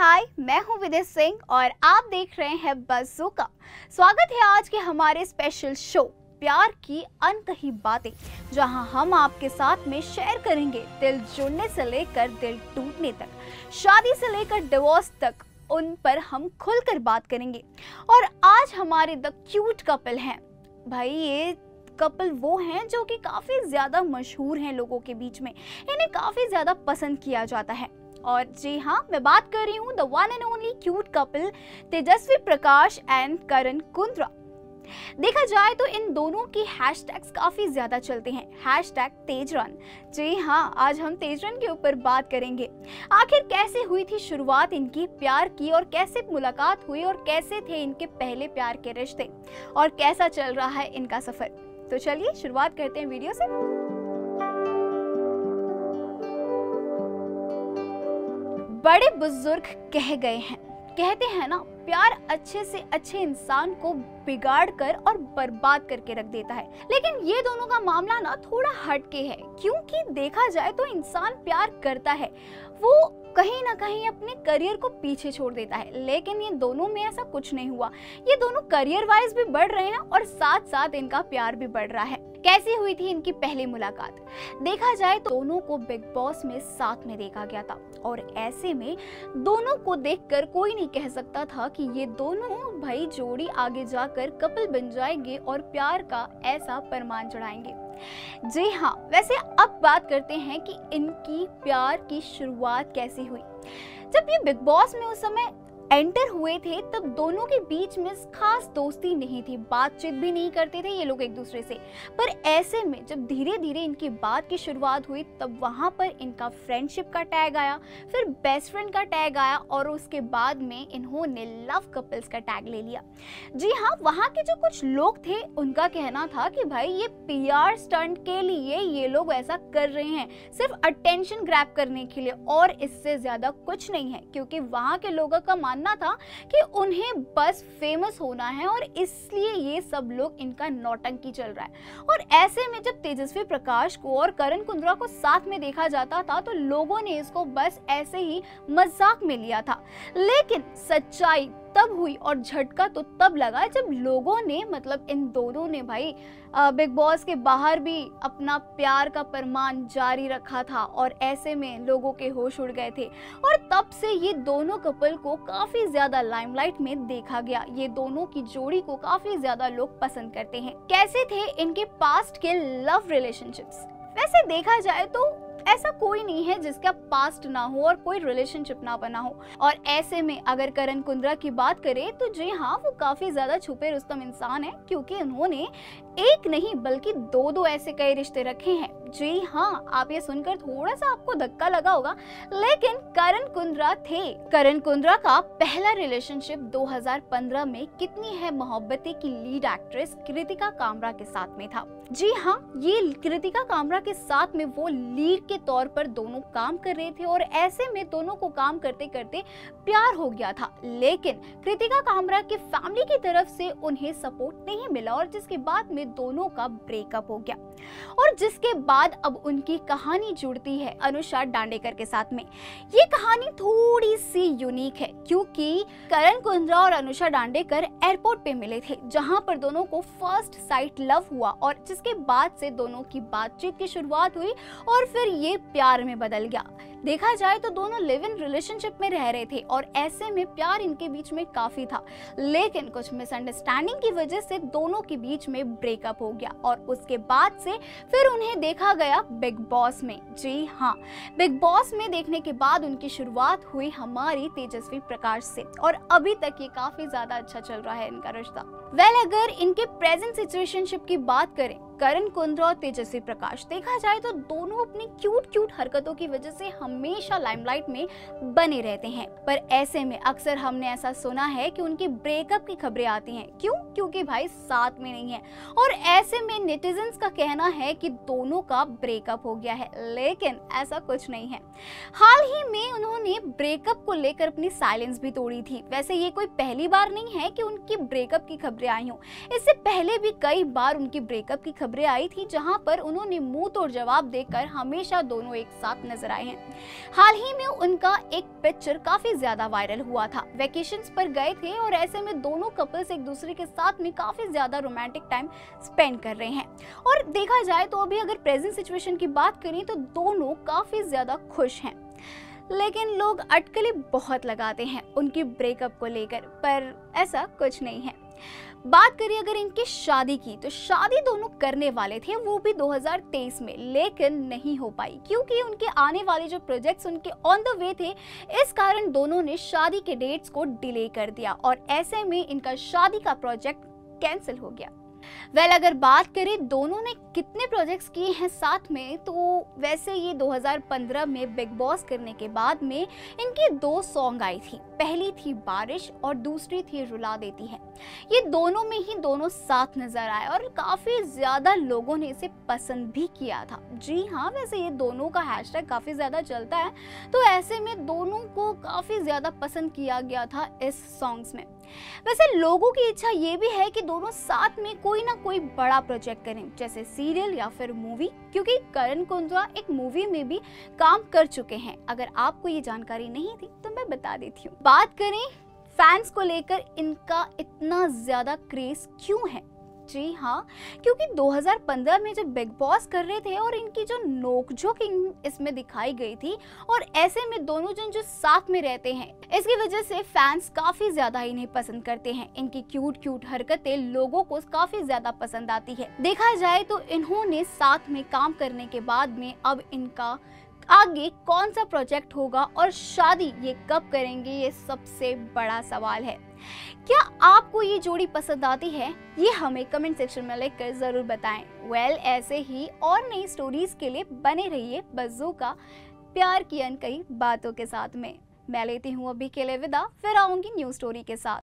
हाय, मैं हूँ विदय सिंह और आप देख रहे हैं बजूका स्वागत है आज के हमारे स्पेशल शो प्यार की अनकही बातें, जहाँ हम आपके साथ में शेयर करेंगे दिल जुड़ने से लेकर दिल टूटने तक, शादी से लेकर डिवोर्स तक, उन पर हम खुलकर बात करेंगे। और आज हमारे द क्यूट कपल हैं। भाई, ये कपल वो हैं जो कि काफ़ी ज़्यादा मशहूर हैं लोगों के बीच में, इन्हें काफ़ी ज़्यादा पसंद किया जाता है। और जी हाँ मैं बात कर रही हूँ the one and only cute couple Tejasswi Prakash and Karan Kundrra. देखा जाए तो इन दोनों की हैशटैग्स काफ़ी ज़्यादा चलते हैं। हैशटैग तेजरन जी हाँ आज हम तेजरन के ऊपर बात करेंगे। आखिर कैसे हुई थी शुरुआत इनकी प्यार की और कैसे मुलाकात हुई और कैसे थे इनके पहले प्यार के रिश्ते? और कैसा चल रहा है इनका सफ़र? तो चलिए शुरुआत करते हैं वीडियो से। बड़े बुज़ुर्ग कह गए हैं। कहते हैं ना प्यार अच्छे से अच्छे इंसान को बिगाड़ कर और बर्बाद करके रख देता है। लेकिन ये दोनों का मामला ना थोड़ा हटके है, क्योंकि देखा जाए तो इंसान प्यार करता है। वो कहीं ना कहीं अपने करियर को पीछे छोड़ देता है, लेकिन ये दोनों में ऐसा कुछ नहीं हुआ। ये दोनों करियर वाइज भी बढ़ रहे हैं और साथ साथ इनका प्यार भी बढ़ रहा है। कैसी हुई थी इनकी पहली मुलाकात? देखा जाए तो दोनों को बिग बॉस में साथ में देखा गया था, और ऐसे में दोनों को देखकर कोई नहीं कह सकता था कि ये दोनों भाई जोड़ी आगे जाकर कपल बन जाएँगे और प्यार का ऐसा परमान चढ़ाएँगे। जी हाँ वैसे अब बात करते हैं कि इनकी प्यार की शुरुआत कैसे हुई। जब ये बिग बॉस में उस समय एंटर हुए थे, तब दोनों के बीच में खास दोस्ती नहीं थी। बातचीत भी नहीं करते थे ये लोग एक दूसरे से। पर ऐसे में जब धीरे धीरे इनकी बात की शुरुआत हुई, तब वहाँ पर इनका फ्रेंडशिप का टैग आया, फिर बेस्ट फ्रेंड का टैग आया और उसके बाद में इन्होंने लव कपल्स का टैग ले लिया। जी हाँ वहाँ के जो कुछ लोग थे, उनका कहना था कि भाई ये पीआर स्टंट के लिए ये लोग ऐसा कर रहे हैं, सिर्फ़ अटेंशन ग्रैप करने के लिए और इससे ज़्यादा कुछ नहीं है, क्योंकि वहाँ के लोगों का मानना था कि उन्हें बस फ़ेमस होना है और इसलिए ये सब लोग इनका नौटंकी चल रहा है। और ऐसे में जब तेजस्वी प्रकाश को और करण कुंद्रा को साथ में देखा जाता था तो लोगों ने इसको बस ऐसे ही मज़ाक में लिया था। लेकिन सच्चाई तब हुई और झटका तो तब लगा जब लोगों ने मतलब इन दोनों ने भाई बिग बॉस के बाहर भी अपना प्यार का परमान जारी रखा था और ऐसे में लोगों के होश उड़ गए थे। और तब से ये दोनों कपल को काफ़ी ज़्यादा लाइमलाइट में देखा गया। ये दोनों की जोड़ी को काफ़ी ज़्यादा लोग पसंद करते हैं। कैसे थे इनके पास्ट के लव रिलेशनशिप्स? वैसे देखा जाए तो ऐसा कोई नहीं है जिसका पास्ट ना हो और कोई रिलेशनशिप ना बना हो। और ऐसे में अगर करण कुंद्रा की बात करें तो जी हाँ वो काफ़ी ज़्यादा छुपे रुस्तम इंसान है, क्योंकि उन्होंने एक नहीं, बल्कि दो दो ऐसे कई रिश्ते रखे हैं। जी हाँ आप ये सुनकर थोड़ा सा आपको धक्का लगा होगा, लेकिन करण कुंद्रा थे। करण कुंद्रा का पहला रिलेशनशिप 2015 में कितनी है मोहब्बतें की लीड एक्ट्रेस कृतिका कामरा के साथ में था। जी हाँ ये कृतिका कामरा के साथ में वो लीड के तौर पर दोनों काम कर रहे थे और ऐसे में दोनों को काम करते करते प्यार हो गया था। लेकिन कृतिका कामरा के फैमिली की तरफ़ से उन्हें सपोर्ट नहीं मिला और जिसके बाद में दोनों का ब्रेकअप हो गया। और जिसके बाद अब उनकी कहानी जुड़ती है अनुषा डांडेकर के साथ में। ये कहानी थोड़ी सी यूनिक है, क्योंकि करण कुंद्रा और अनुषा डांडेकर एयरपोर्ट पे मिले थे, जहाँ पर दोनों को फ़र्स्ट साइट लव हुआ और जिसके बाद से दोनों की बातचीत की शुरुआत हुई और फिर ये प्यार में बदल गया। देखा जाए तो दोनों लिव इन रिलेशनशिप में रह रहे थे और ऐसे में प्यार इनके बीच में काफ़ी था, लेकिन कुछ मिसअंडरस्टैंडिंग की वजह से दोनों के बीच में ब्रेकअप हो गया और उसके बाद से फिर उन्हें देखा गया बिग बॉस में। जी हाँ बिग बॉस में देखने के बाद उनकी शुरुआत हुई हमारी तेजस्वी प्रकाश से और अभी तक ये काफ़ी ज़्यादा अच्छा चल रहा है इनका रिश्ता। वेल well, अगर इनके प्रेजेंट सिचुएशनशिप की बात करें करण कुंद्रा और तेजस्वी प्रकाश। देखा जाए तो दोनों अपनी क्यूट क्यूट हरकतों की वजह से हमेशा लाइमलाइट में बने रहते हैं। पर ऐसे में अक्सर हमने ऐसा सुना है कि उनकी ब्रेकअप की खबरें आती हैं। क्यों? क्योंकि भाई साथ में नहीं है। और ऐसे में नेटिजन्स का कहना है कि दोनों का ब्रेकअप हो गया है। लेकिन ऐसा कुछ नहीं है। हाल ही में उन्होंने ब्रेकअप को लेकर अपनी साइलेंस भी तोड़ी थी। वैसे ये कोई पहली बार नहीं है कि उनकी ब्रेकअप की खबरें आई हूँ। इससे पहले भी कई बार उनकी ब्रेकअप की खबर खबरें आई थी जहाँ पर उन्होंने मुँह तोड़ जवाब देकर हमेशा दोनों एक साथ नज़र आए हैं। हाल ही में उनका एक पिक्चर काफ़ी ज़्यादा वायरल हुआ था। वेकेशन पर गए थे और ऐसे में दोनों कपल्स एक दूसरे के साथ में काफ़ी ज़्यादा रोमांटिक टाइम स्पेंड कर रहे हैं। और देखा जाए तो अभी अगर प्रेजेंट सिचुएशन की बात करें तो दोनों काफ़ी ज़्यादा खुश हैं। लेकिन लोग अटकलें बहुत लगाते हैं उनकी ब्रेकअप को लेकर, पर ऐसा कुछ नहीं है। बात करें अगर इनकी शादी की तो शादी दोनों करने वाले थे, वो भी 2023 में, लेकिन नहीं हो पाई, क्योंकि उनके आने वाले जो प्रोजेक्ट्स उनके ऑन द वे थे, इस कारण दोनों ने शादी के डेट्स को डिले कर दिया, और ऐसे में इनका शादी का प्रोजेक्ट कैंसिल हो गया। वेल well, अगर बात करें दोनों ने कितने प्रोजेक्ट्स किए हैं साथ में तो वैसे ये 2015 में बिग बॉस करने के बाद में इनकी दो सॉन्ग आई थी। पहली थी बारिश और दूसरी थी रुला देती है। ये दोनों में ही दोनों साथ नज़र आए और काफ़ी ज़्यादा लोगों ने इसे पसंद भी किया था। जी हाँ वैसे ये दोनों का हैशटैग काफ़ी ज़्यादा चलता है तो ऐसे में दोनों को काफ़ी ज़्यादा पसंद किया गया था इस सॉन्ग्स में। वैसे लोगों की इच्छा ये भी है कि दोनों साथ में कोई ना कोई बड़ा प्रोजेक्ट करें, जैसे सीरियल या फिर मूवी क्योंकि करण कुंद्रा एक मूवी में भी काम कर चुके हैं। अगर आपको ये जानकारी नहीं थी तो मैं बता देती हूँ। बात करें फैंस को लेकर इनका इतना ज़्यादा क्रेज क्यों है? जी हाँ क्योंकि 2015 में जब बिग बॉस कर रहे थे और इनकी जो नोकझोंक इसमें दिखाई गई थी और ऐसे में दोनों जन जो साथ में रहते हैं, इसकी वजह से फैंस काफ़ी ज़्यादा इन्हें पसंद करते हैं। इनकी क्यूट क्यूट हरकतें लोगों को काफ़ी ज़्यादा पसंद आती है। देखा जाए तो इन्होंने साथ में काम करने के बाद में अब इनका आगे कौन सा प्रोजेक्ट होगा और शादी ये कब करेंगे ये सबसे बड़ा सवाल है। क्या आपको ये जोड़ी पसंद आती है? ये हमें कमेंट सेक्शन में लिखकर ज़रूर बताएँ। वेल well, ऐसे ही और नई स्टोरीज के लिए बने रहिए बज्जू का प्यार की अनकई बातों के साथ में। मैं लेती हूँ अभी के लिए विदा फिर आऊँगी न्यू स्टोरी के साथ।